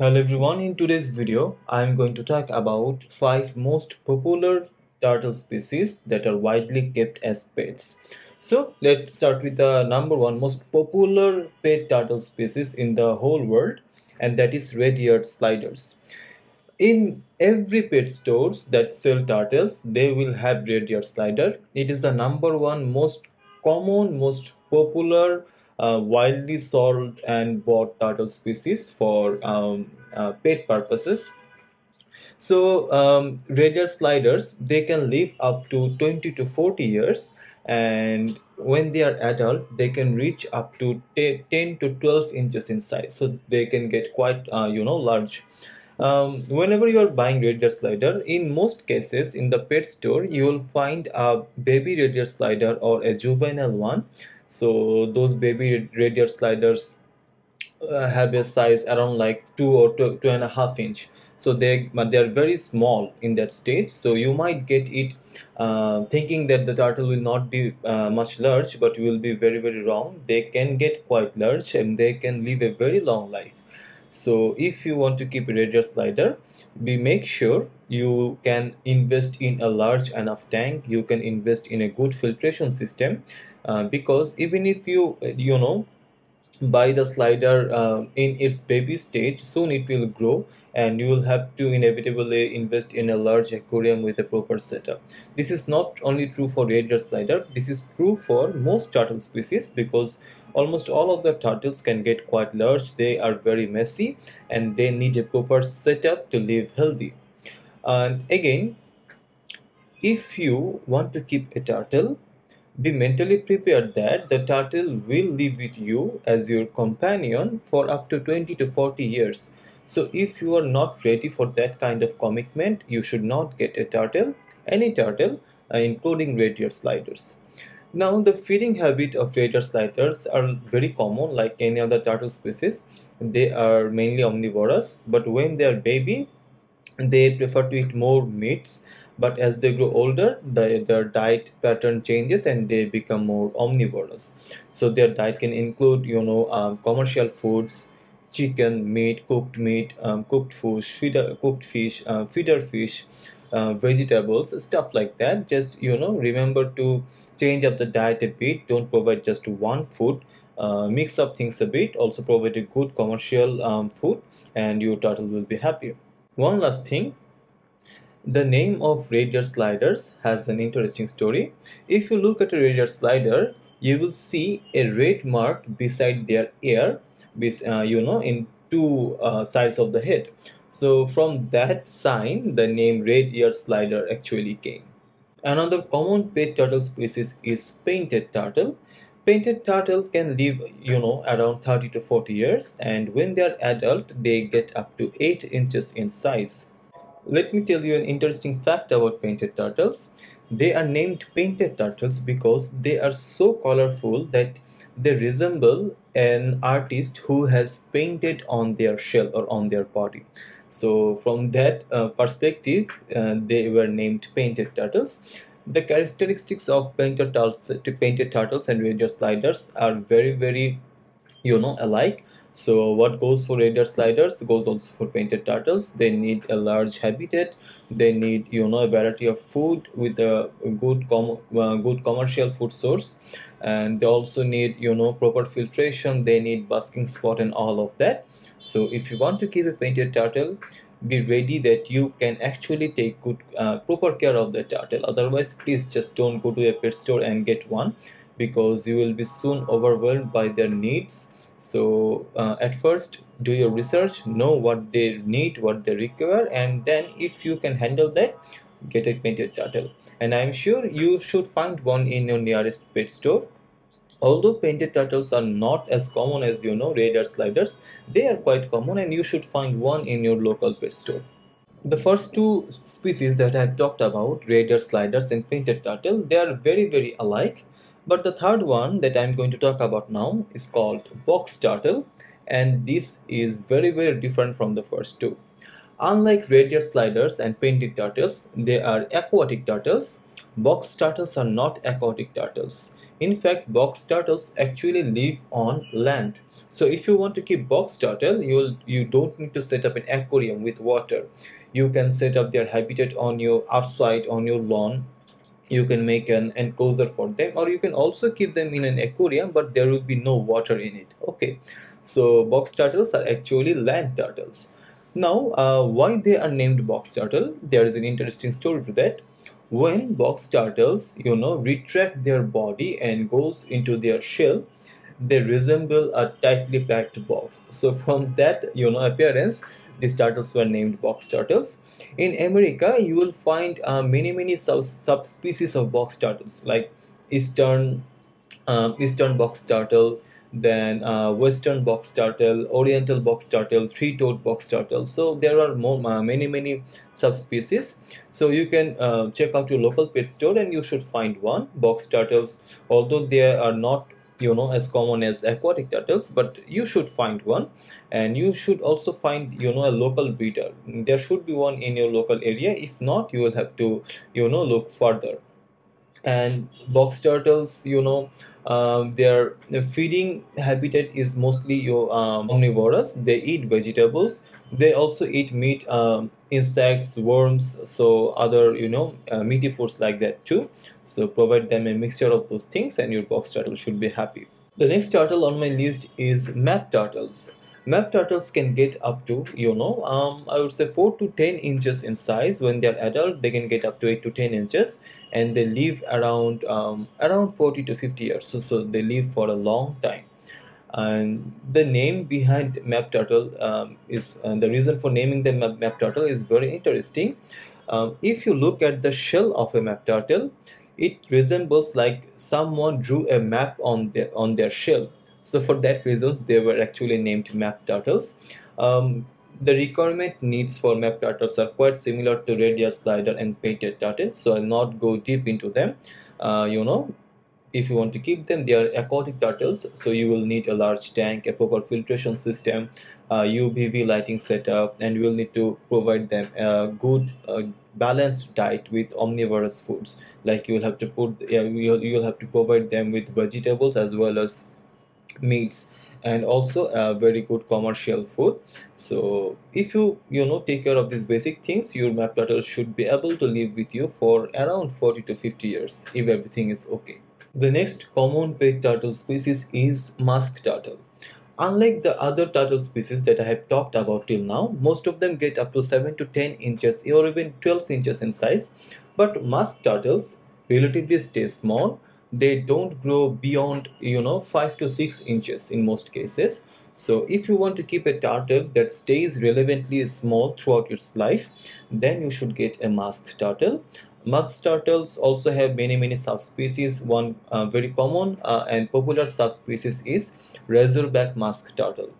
Hello everyone, in today's video I am going to talk about 5 most popular turtle species that are widely kept as pets. So let's start with the number one most popular pet turtle species in the whole world and that is red-eared sliders. In every pet stores that sell turtles they will have red-eared slider. It is the number one most common, most popular widely sold and bought turtle species for um, uh, pet purposes. So um, red-eared sliders, they can live up to 20 to 40 years and when they are adult, they can reach up to 10 to 12 inches in size. So they can get quite, uh, you know, large. Um, whenever you are buying red-eared slider, in most cases in the pet store, you will find a baby red-eared slider or a juvenile one so those baby red-eared sliders uh, have a size around like two or two, two and a half inch. So they they are very small in that stage. So you might get it uh, thinking that the turtle will not be uh, much large but you will be very very wrong they can get quite large and they can live a very long life. So if you want to keep a red-eared slider be make sure you can invest in a large enough tank. You can invest in a good filtration system uh, because even if you you know buy the slider uh, in its baby stage soon it will grow and you will have to inevitably invest in a large aquarium with a proper setup. This is not only true for red-eared slider this is true for most turtle species because almost all of the turtles can get quite large they are very messy and they need a proper setup to live healthy. And again if you want to keep a turtle be mentally prepared that the turtle will live with you as your companion for up to 20 to 40 years. So if you are not ready for that kind of commitment, you should not get a turtle, any turtle, uh, including red-eared sliders. Now the feeding habit of red-eared sliders are very common like any other turtle species. They are mainly omnivorous, but when they are baby, they prefer to eat more meats but as they grow older the, their diet pattern changes and they become more omnivorous. So their diet can include you know um, commercial foods chicken meat cooked meat um, cooked fish feeder cooked fish uh, feeder fish uh, vegetables stuff like that. Just you know remember to change up the diet a bit. Don't provide just one food. Uh, mix up things a bit. Also provide a good commercial um, food and your turtle will be happier. One last thing the name of red-eared sliders has an interesting story. If you look at a red-eared slider, you will see a red mark beside their ear, uh, you know, in two uh, sides of the head. So from that sign, the name red-eared slider actually came. Another common pet turtle species is painted turtle. Painted turtle can live, you know, around 30 to 40 years and when they are adult, they get up to 8 inches in size. Let me tell you an interesting fact about painted turtles. They are named painted turtles because they are so colorful that they resemble an artist who has painted on their shell or on their body. So from that uh, perspective, uh, they were named painted turtles. The characteristics of painted turtles, painted turtles and red-eared sliders are very, very, you know, alike so what goes for red-eared sliders goes also for painted turtles. They need a large habitat. They need you know a variety of food with a good com uh, good commercial food source. And they also need you know proper filtration. They need basking spot and all of that. So if you want to keep a painted turtle be ready that you can actually take good uh, proper care of the turtle. Otherwise please just don't go to a pet store and get one because you will be soon overwhelmed by their needs so uh, at first do your research know what they need what they require and then if you can handle that get a painted turtle and i'm sure you should find one in your nearest pet store. Although painted turtles are not as common as you know red-eared sliders they are quite common and you should find one in your local pet store. The first two species that i've talked about red-eared sliders and painted turtle they are very very alike but the third one that I'm going to talk about now is called box turtle and this is very very different from the first two. Unlike red-eared sliders and painted turtles, they are aquatic turtles. Box turtles are not aquatic turtles. in fact box turtles actually live on land so if you want to keep box turtle you'll you don't need to set up an aquarium with water you can set up their habitat on your outside on your lawn you can make an enclosure for them or you can also keep them in an aquarium but there will be no water in it. Okay. So box turtles are actually land turtles. Now uh, why they are named box turtle? There is an interesting story to that. When box turtles you know retract their body and goes into their shell they resemble a tightly packed box. So from that you know appearance these turtles were named box turtles. In america you will find uh, many many sub subspecies of box turtles like eastern um, eastern box turtle then uh, western box turtle oriental box turtle three-toed box turtle. So there are more uh, many many subspecies. So you can uh, check out your local pet store and you should find one. Box turtles although they are not you know as common as aquatic turtles but you should find one. And you should also find you know a local breeder. There should be one in your local area. If not you will have to you know look further. And box turtles you know um, their feeding habitat is mostly your um, omnivorous. They eat vegetables. They also eat meat um, insects worms so other you know uh, like that too so provide them a mixture of those things and your box turtle should be happy the next turtle on my list is map turtles Map turtles can get up to, you know, um, I would say 4 to 10 inches in size. When they're adult, they can get up to 8 to 10 inches and they live around um, around 40 to 50 years. So, so they live for a long time. And the name behind map turtle um, is the reason for naming them map, map turtle is very interesting. Um, if you look at the shell of a map turtle, it resembles like someone drew a map on their on their shell. So for that reasons they were actually named map turtles um, the requirement needs for map turtles are quite similar to red-eared slider and painted turtle so i'll not go deep into them. Uh, you know if you want to keep them they are aquatic turtles so you will need a large tank a proper filtration system uh, UVB lighting setup and you will need to provide them a good uh, balanced diet with omnivorous foods. Like you will have to put uh, you'll, you'll have to provide them with vegetables as well as meats and also a very good commercial food. So if you you know take care of these basic things your map turtle should be able to live with you for around 40 to 50 years if everything is okay the next common pet turtle species is musk turtle. Unlike the other turtle species that i have talked about till now most of them get up to 7 to 10 inches or even 12 inches in size. But musk turtles relatively stay small. They don't grow beyond you know 5 to 6 inches in most cases. So if you want to keep a turtle that stays relevantly small throughout its life then you should get a musk turtle Musk turtles also have many many subspecies. One uh, very common uh, and popular subspecies is razorback musk turtle.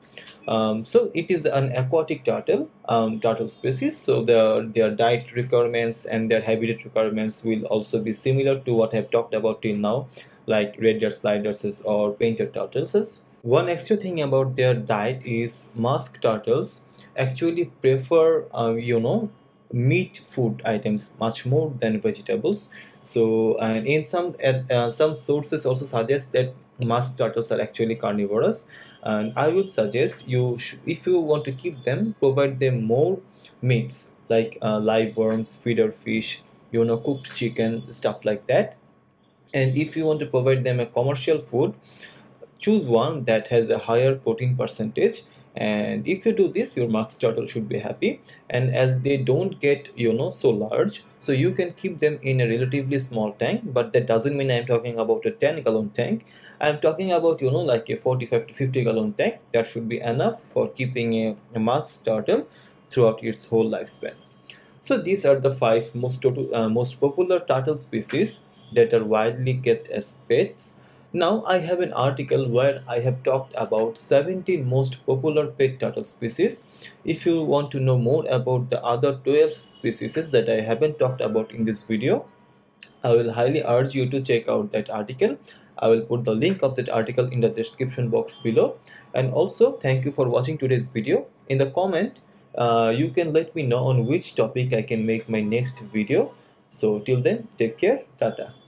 Um, so it is an aquatic turtle, um, turtle species. So their their diet requirements and their habitat requirements will also be similar to what I have talked about till now, like red-eared sliders or painted turtles. One extra thing about their diet is musk turtles actually prefer, uh, you know, meat food items much more than vegetables. So and in some uh, some sources also suggest that musk turtles are actually carnivorous. And i would suggest you if you want to keep them provide them more meats like uh, live worms feeder fish you know cooked chicken stuff like that. And if you want to provide them a commercial food choose one that has a higher protein percentage and if you do this your musk turtle should be happy. And as they don't get you know so large so you can keep them in a relatively small tank. But that doesn't mean i'm talking about a 10 gallon tank. I'm talking about you know like a 45 to 50 gallon tank. That should be enough for keeping a, a musk turtle throughout its whole lifespan. So these are the five most uh, most popular turtle species that are widely kept as pets now I have an article where I have talked about 17 most popular pet turtle species. If you want to know more about the other 12 species that I haven't talked about in this video, I will highly urge you to check out that article. I will put the link of that article in the description box below. And also thank you for watching today's video. In the comment, uh, you can let me know on which topic I can make my next video. So till then, take care. Tata.